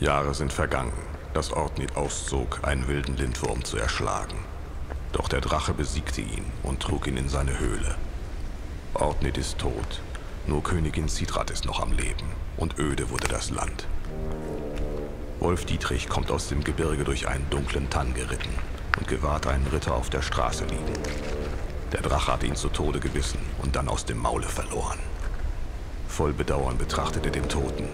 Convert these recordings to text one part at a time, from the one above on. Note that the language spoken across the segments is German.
Jahre sind vergangen. dass Ortnit auszog, einen wilden Lindwurm zu erschlagen. Doch der Drache besiegte ihn und trug ihn in seine Höhle. Ortnit ist tot. Nur Königin Sidrat ist noch am Leben. Und öde wurde das Land. Wolf Dietrich kommt aus dem Gebirge durch einen dunklen Tann geritten und gewahrt einen Ritter auf der Straße liegen. Der Drache hat ihn zu Tode gebissen und dann aus dem Maule verloren. Voll Bedauern betrachtet er den Toten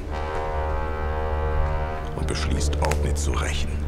beschließt, Ordnit zu rächen.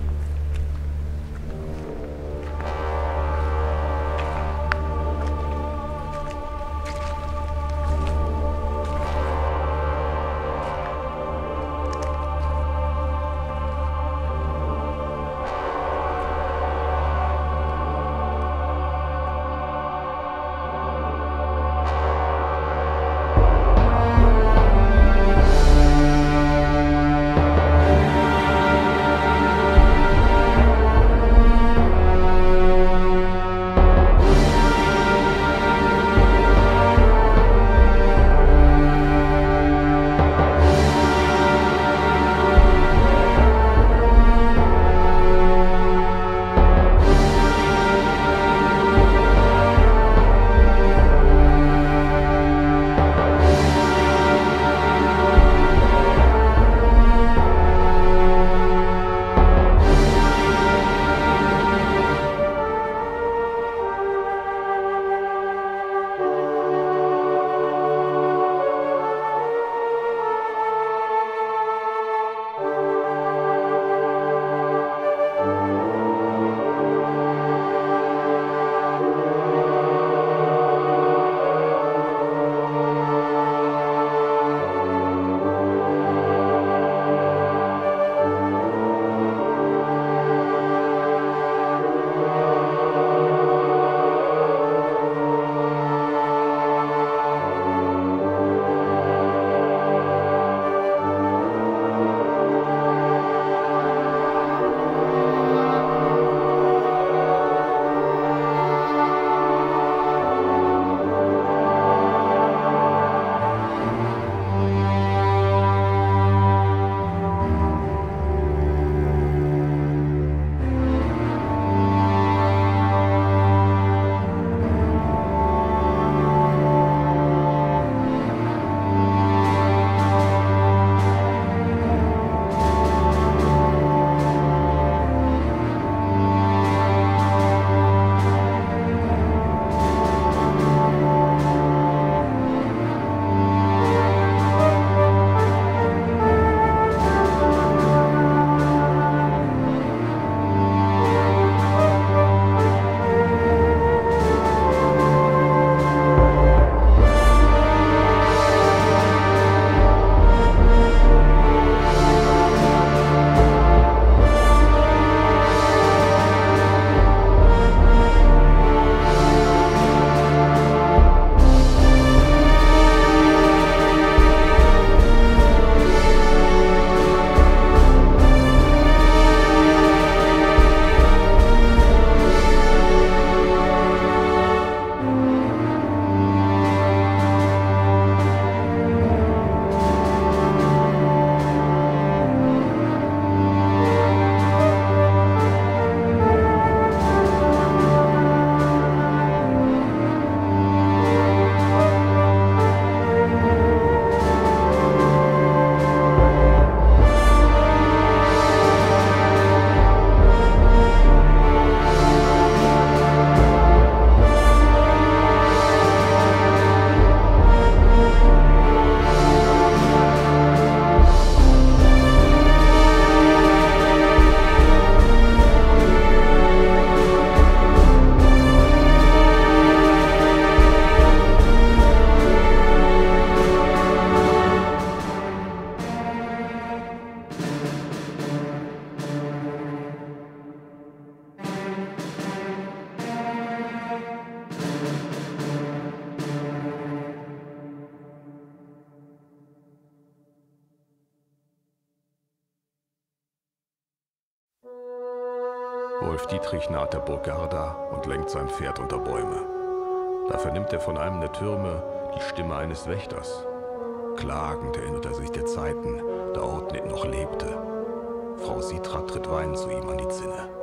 Dietrich naht der Burg Garda und lenkt sein Pferd unter Bäume. Da vernimmt er von einem der Türme die Stimme eines Wächters. Klagend erinnert er sich der Zeiten, da Ortnit noch lebte. Frau Sitra tritt weinend zu ihm an die Zinne.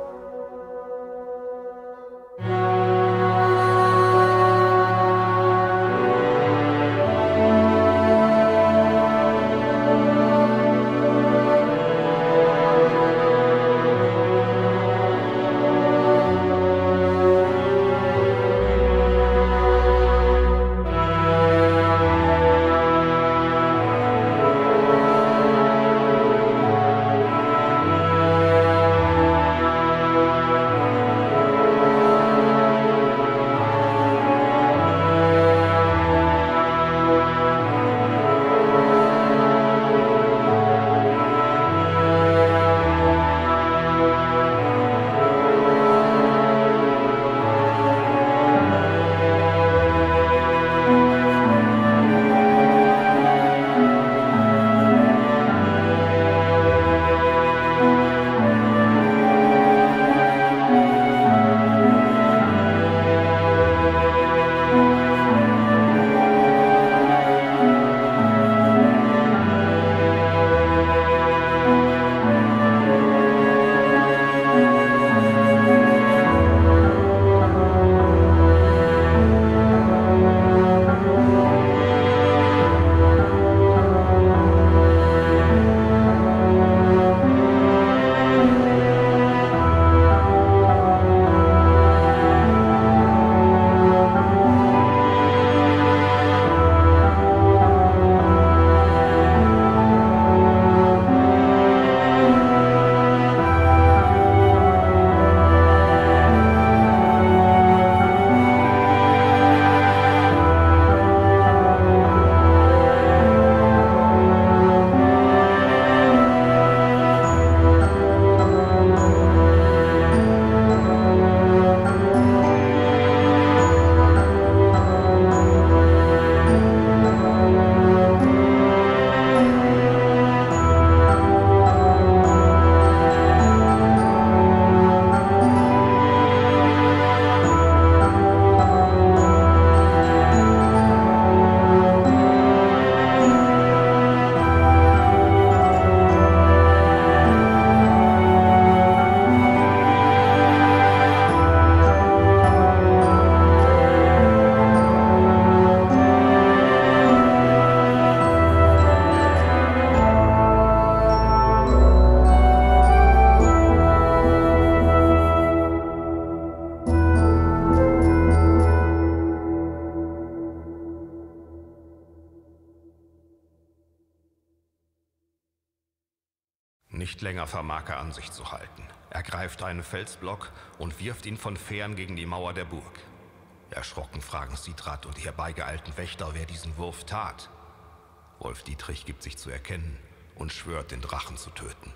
Vermag er an sich zu halten. Er greift einen Felsblock und wirft ihn von fern gegen die Mauer der Burg. Erschrocken fragen Sidrat und die herbeigeeilten Wächter, wer diesen Wurf tat. Wolf Dietrich gibt sich zu erkennen und schwört, den Drachen zu töten.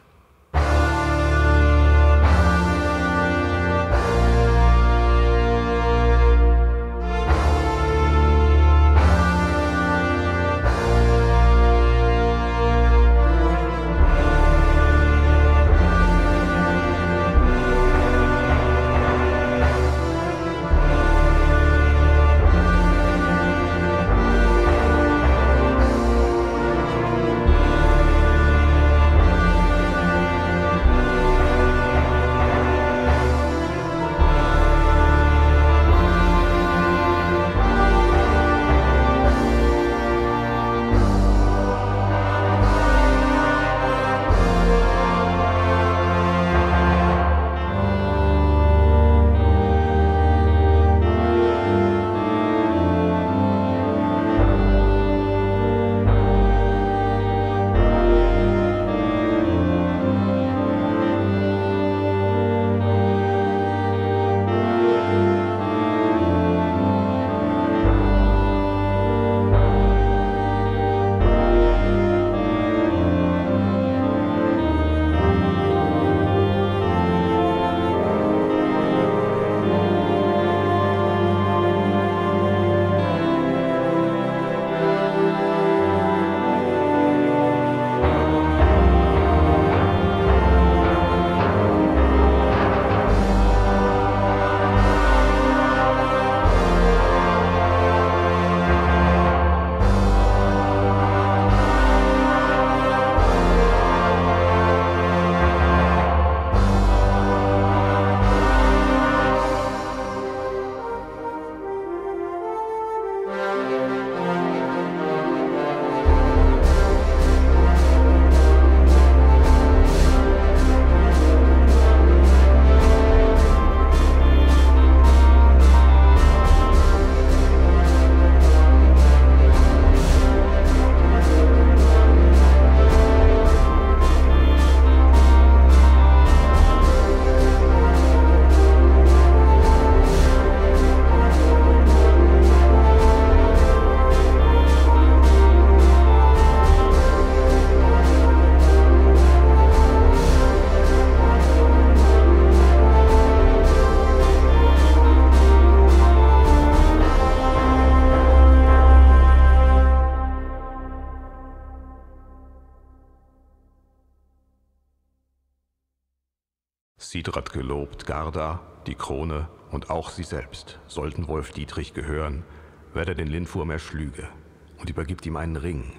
Sidrat gelobt, Garda, die Krone und auch sie selbst sollten Wolf Dietrich gehören, wer den Lindwurm erschlüge und übergibt ihm einen Ring,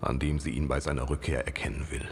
an dem sie ihn bei seiner Rückkehr erkennen will.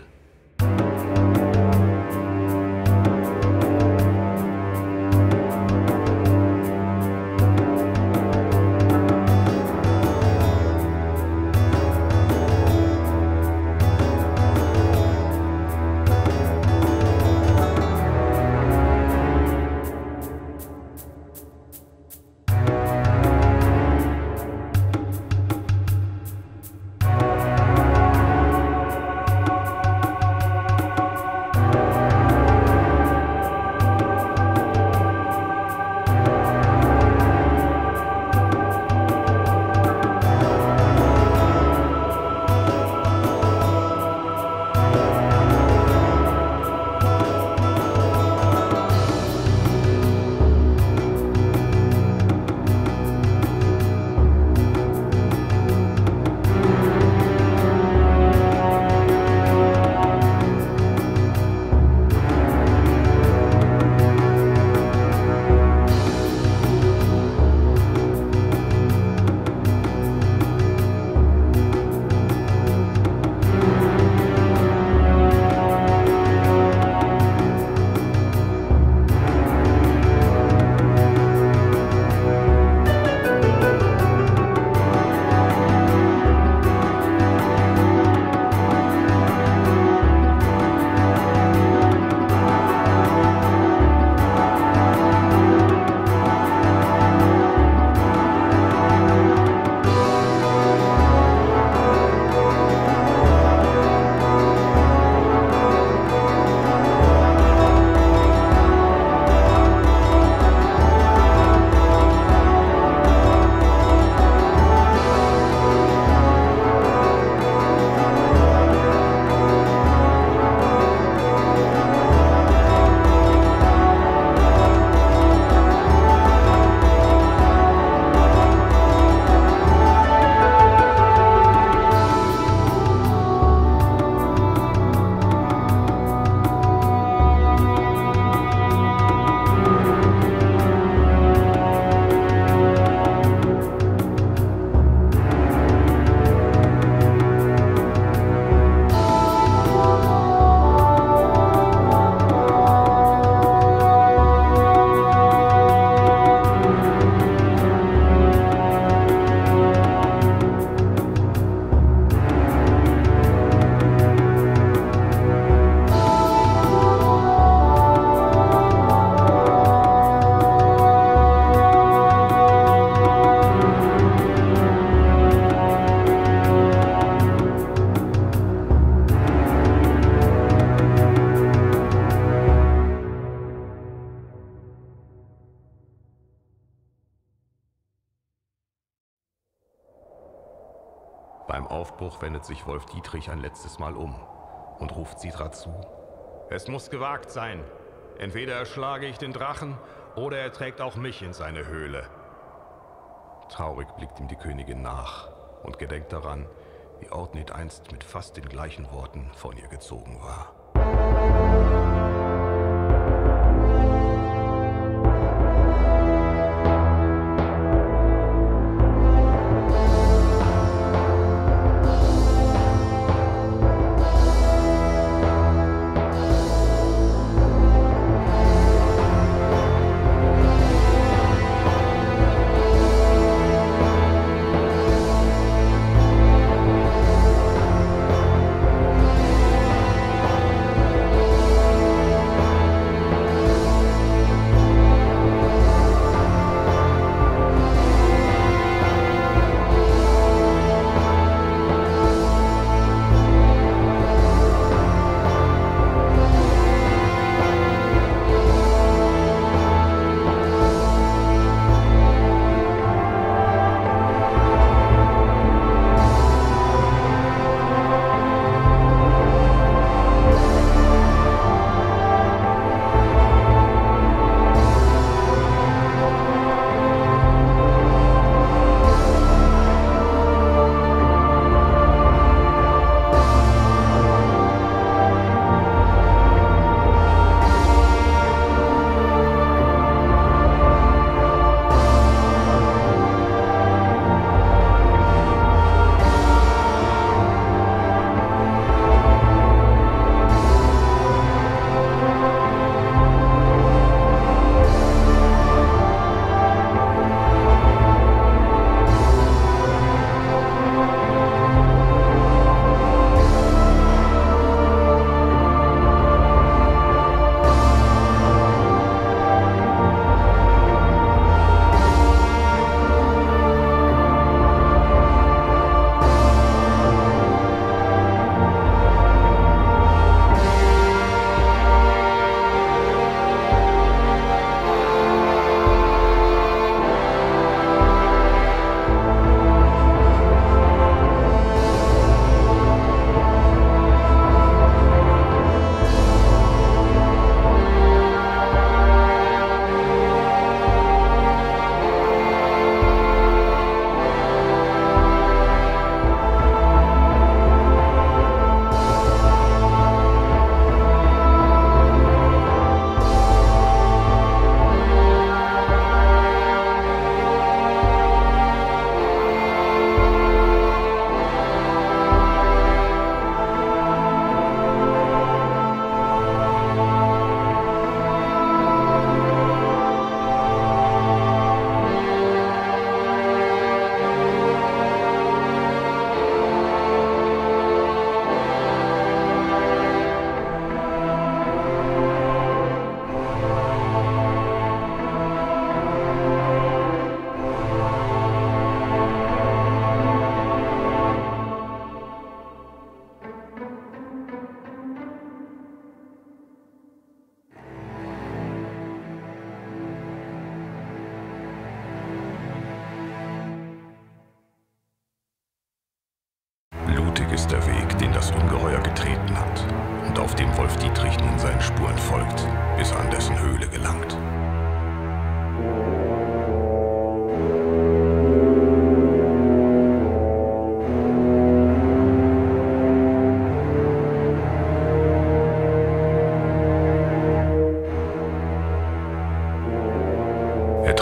Aufbruch wendet sich Wolf Dietrich ein letztes Mal um und ruft Sidra zu. Es muss gewagt sein. Entweder erschlage ich den Drachen oder er trägt auch mich in seine Höhle. Traurig blickt ihm die Königin nach und gedenkt daran, wie Ordnit einst mit fast den gleichen Worten von ihr gezogen war.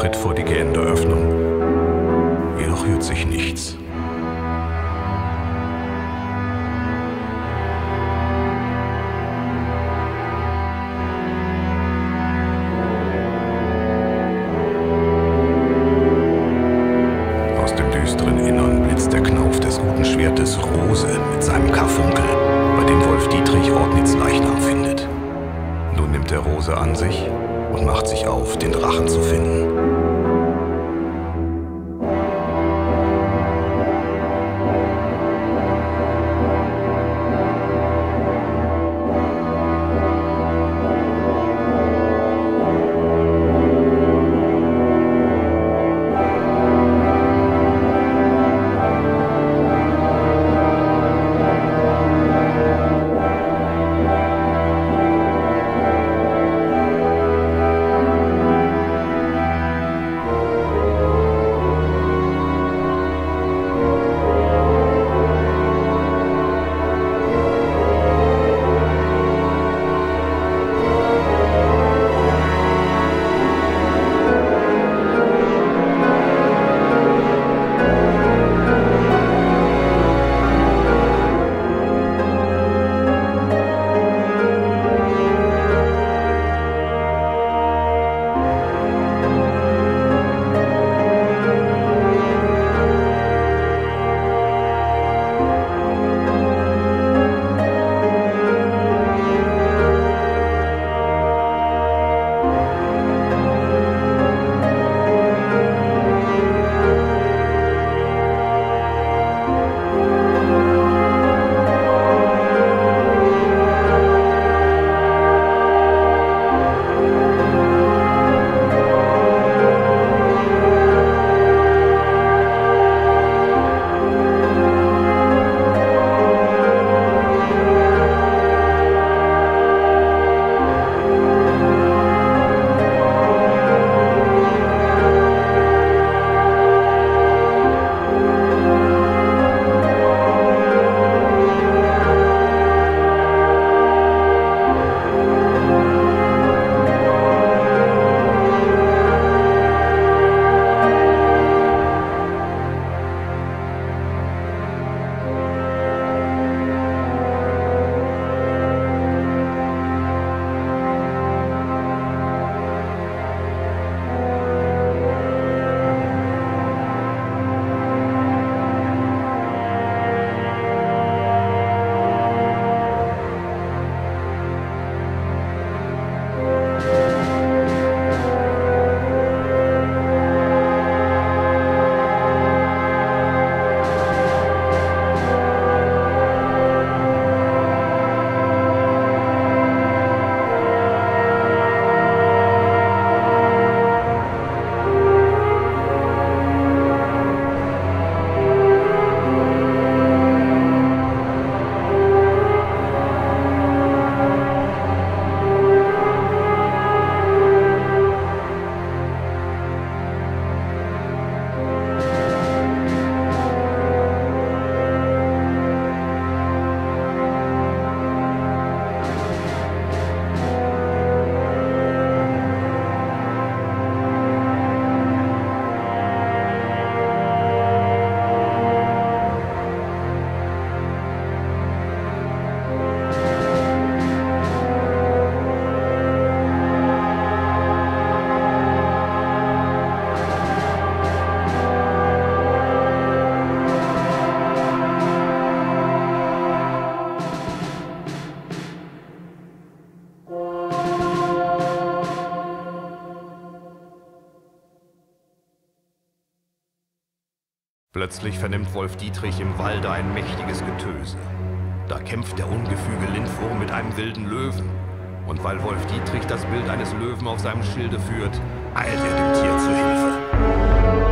Schritt vor die gähnende Öffnung. Jedoch rührt sich nichts. Plötzlich vernimmt Wolf Dietrich im Walde ein mächtiges Getöse. Da kämpft der ungefüge Lindwurm mit einem wilden Löwen. Und weil Wolf Dietrich das Bild eines Löwen auf seinem Schilde führt, eilt er dem Tier zu Hilfe.